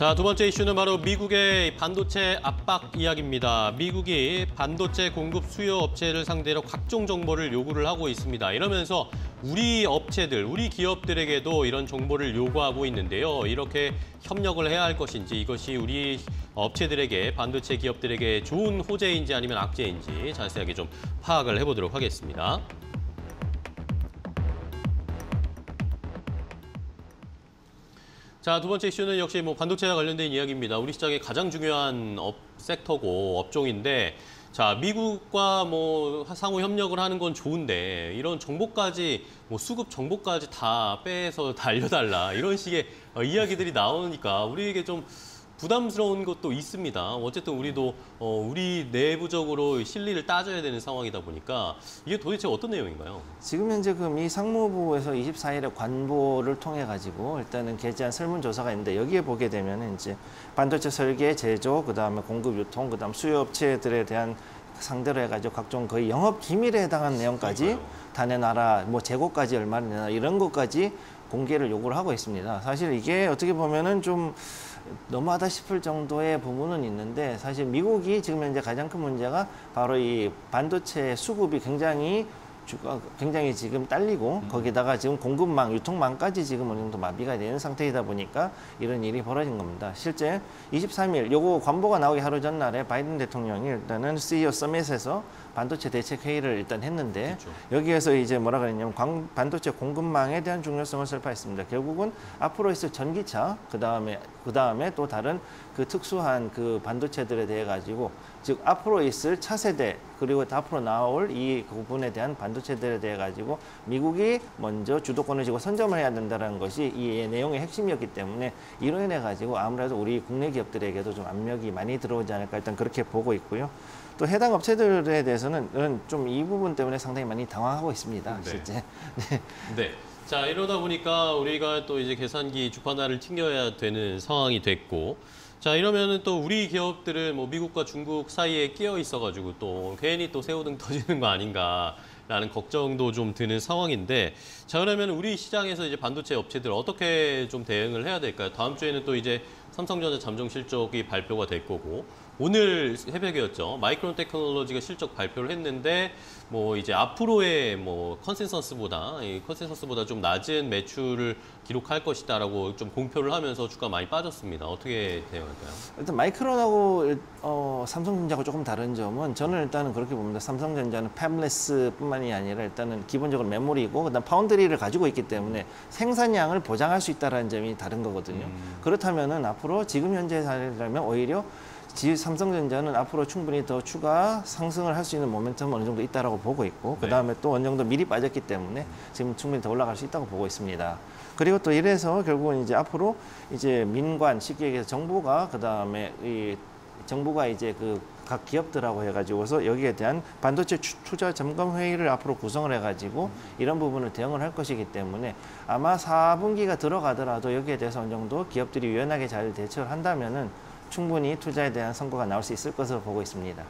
자, 두 번째 이슈는 바로 미국의 반도체 압박 이야기입니다. 미국이 반도체 공급 수요 업체를 상대로 각종 정보를 요구를 하고 있습니다. 이러면서 우리 업체들, 우리 기업들에게도 이런 정보를 요구하고 있는데요. 이렇게 협력을 해야 할 것인지 이것이 우리 업체들에게 반도체 기업들에게 좋은 호재인지 아니면 악재인지 자세하게 좀 파악을 해보도록 하겠습니다. 자, 두 번째 이슈는 역시 뭐 반도체와 관련된 이야기입니다. 우리 시장의 가장 중요한 업 sector고 업종인데 자, 미국과 뭐 상호 협력을 하는 건 좋은데 이런 정보까지 뭐 수급 정보까지 다 빼서 다 알려달라 이런 식의 어, 이야기들이 나오니까 우리에게 좀 부담스러운 것도 있습니다. 어쨌든 우리도 어, 우리 내부적으로 실리를 따져야 되는 상황이다 보니까 이게 도대체 어떤 내용인가요? 지금 현재 그 미 상무부에서 24일에 관보를 통해 가지고 일단은 게재한 설문조사가 있는데 여기에 보게 되면 이제 반도체 설계, 제조, 그다음에 공급 유통, 그다음 수요 업체들에 대한 상대로 해가지고 각종 거의 영업 기밀에 해당하는 내용까지 그러니까요. 단에 나라 뭐 재고까지 얼마나 내나 이런 것까지 공개를 요구를 하고 있습니다. 사실 이게 어떻게 보면은 좀 너무하다 싶을 정도의 부분은 있는데 사실 미국이 지금 현재 가장 큰 문제가 바로 이 반도체 수급이 굉장히 주가 굉장히 지금 딸리고 거기다가 지금 공급망, 유통망까지 지금 어느 정도 마비가 되는 상태이다 보니까 이런 일이 벌어진 겁니다. 실제 23일 요거 관보가 나오기 하루 전날에 바이든 대통령이 일단은 CEO 서밋에서 반도체 대책 회의를 일단 했는데 그렇죠. 여기에서 이제 뭐라 그랬냐면 광- 반도체 공급망에 대한 중요성을 설파했습니다. 결국은 앞으로 있을 전기차, 그 다음에 그 다음에 또 다른 그 특수한 그 반도체들에 대해 가지고 즉 앞으로 있을 차세대 그리고 앞으로 나올 이 부분에 대한 반도체들에 대해 가지고 미국이 먼저 주도권을 쥐고 선점을 해야 된다는 것이 이 내용의 핵심이었기 때문에 이로 인해 가지고 아무래도 우리 국내 기업들에게도 좀 압력이 많이 들어오지 않을까 일단 그렇게 보고 있고요. 또 해당 업체들에 대해서는 좀 이 부분 때문에 상당히 많이 당황하고 있습니다. 네. 실제. 네. 자, 이러다 보니까 우리가 또 이제 계산기 주판화를 튕겨야 되는 상황이 됐고, 자, 이러면은 또 우리 기업들은 뭐 미국과 중국 사이에 끼어 있어가지고 또 괜히 또 새우등 터지는 거 아닌가라는 걱정도 좀 드는 상황인데, 자, 그러면 우리 시장에서 이제 반도체 업체들 어떻게 좀 대응을 해야 될까요? 다음 주에는 또 이제 삼성전자 잠정 실적이 발표가 될 거고, 오늘 새벽이었죠. 마이크론 테크놀로지가 실적 발표를 했는데 뭐 이제 앞으로의 뭐 consensus보다 이 consensus보다 좀 낮은 매출을 기록할 것이다라고 좀 공표를 하면서 주가 많이 빠졌습니다. 어떻게 대응할까요? 일단 마이크론하고 일- 어, 삼성전자하고 조금 다른 점은 저는 일단은 그렇게 봅니다. 삼성전자는 fabless뿐만이 아니라 일단은 기본적으로 메모리고 그다음 foundry를 가지고 있기 때문에 생산량을 보장할 수 있다는 점이 다른 거거든요. 그렇다면은 앞으로 지금 현재 사례라면 오히려 지 삼성전자는 앞으로 충분히 더 추가 상승을 할 수 있는 모멘텀 어느 정도 있다라고 보고 있고 네. 그다음에 또 어느 정도 미리 빠졌기 때문에 지금 충분히 더 올라갈 수 있다고 보고 있습니다. 그리고 또 이래서 결국은 이제 앞으로 이제 민관 쉽게 얘기해서 정부가 그다음에 이 정부가 이제 그 각 기업들하고 해가지고서 여기에 대한 반도체 추- 투자 점검 회의를 앞으로 구성을 해가지고 이런 부분을 대응을 할 것이기 때문에 아마 4분기가 들어가더라도 여기에 대해서 어느 정도 기업들이 유연하게 잘 대처를 한다면은 충분히 투자에 대한 성과가 나올 수 있을 것으로 보고 있습니다.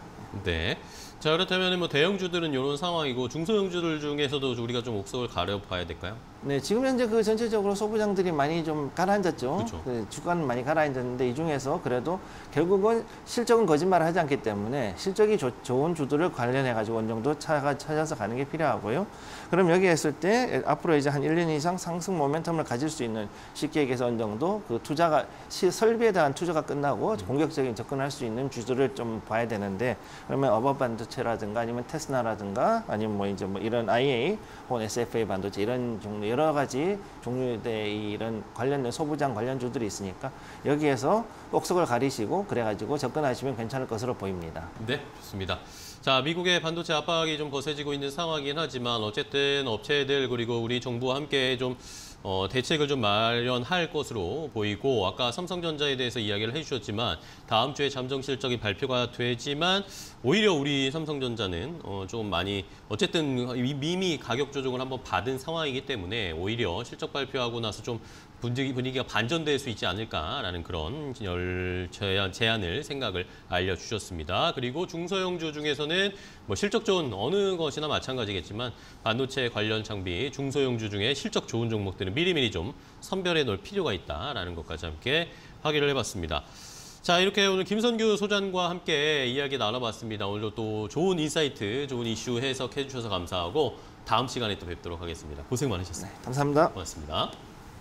네. 자 그렇다면 뭐 대형주들은 이런 상황이고 중소형주들 중에서도 우리가 좀 옥석을 가려봐야 될까요? 네, 지금 현재 그 전체적으로 소부장들이 많이 좀 가라앉았죠. 그쵸. 그 주가는 많이 가라앉았는데 이 중에서 그래도 결국은 실적은 거짓말을 하지 않기 때문에 실적이 좋- 좋은 주들을 관련해 가지고 어느 정도 차가 찾아서 가는 게 필요하고요. 그럼 여기에 있을 때 앞으로 이제 한 1년 이상 상승 모멘텀을 가질 수 있는 쉽게 얘기해서 어느 정도 그 투자가 시, 설비에 대한 투자가 끝나고 공격적인 접근할 수 있는 주들을 좀 봐야 되는데 그러면 어버 반도체라든가 아니면 테스나라든가 아니면 뭐 이제 뭐 이런 IA 혹은 SFA 반도체 이런 종류 여러 가지 종류의 이런 관련된 소부장 관련주들이 있으니까 여기에서 옥석을 가리시고 그래가지고 접근하시면 괜찮을 것으로 보입니다. 네, 좋습니다. 자, 미국의 반도체 압박이 좀 거세지고 있는 상황이긴 하지만 어쨌든 업체들 그리고 우리 정부와 함께 좀 어, 대책을 좀 마련할 것으로 보이고 아까 삼성전자에 대해서 이야기를 해주셨지만 다음 주에 잠정 실적이 발표가 되지만 오히려 우리 삼성전자는 어, 좀 많이 어쨌든 이- 이미 가격 조정을 한번 받은 상황이기 때문에 오히려 실적 발표하고 나서 좀 분위기, 분위기가 반전될 수 있지 않을까라는 그런 열 제안, 제안을 생각을 알려주셨습니다. 그리고 중소형주 중에서는 뭐 실적 좋은 어느 것이나 마찬가지겠지만 반도체 관련 장비 중소형주 중에 실적 좋은 종목들은 미리미리 좀 선별해 놓을 필요가 있다라는 것까지 함께 확인을 해봤습니다. 자 이렇게 오늘 김선규 소장과 함께 이야기 나눠봤습니다. 오늘도 또 좋은 insight, 좋은 이슈 해석해 주셔서 감사하고 다음 시간에 또 뵙도록 하겠습니다. 고생 많으셨습니다. 감사합니다. 고맙습니다.